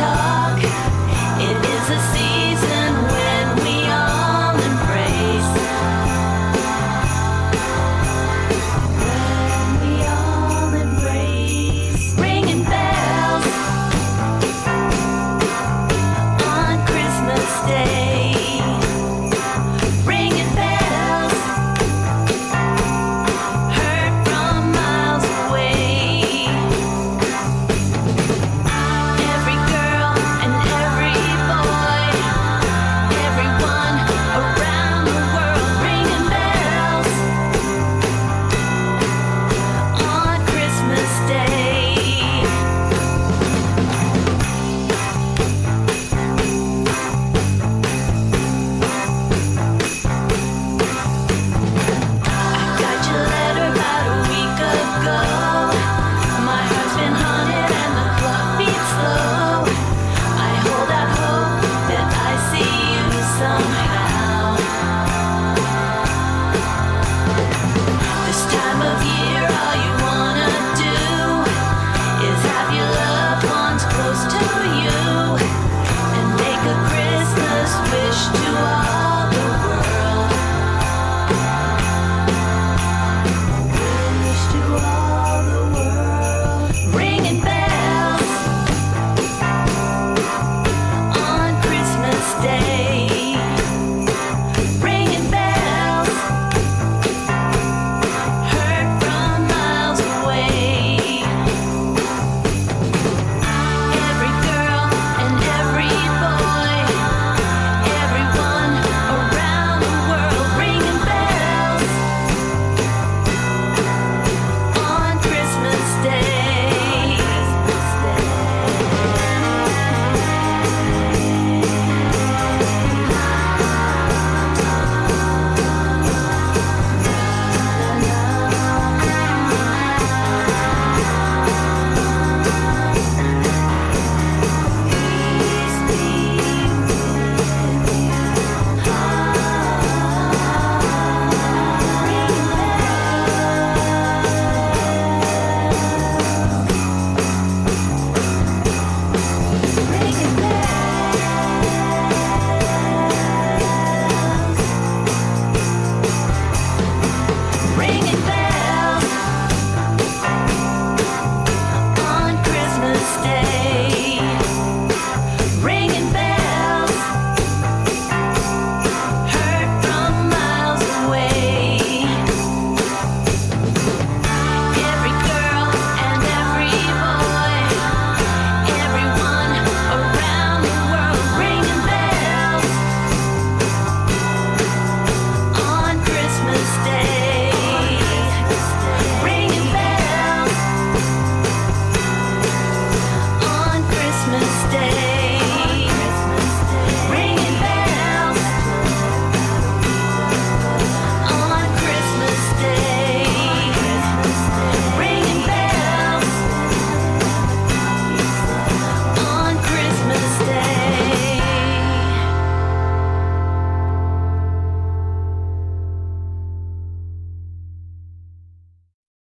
time.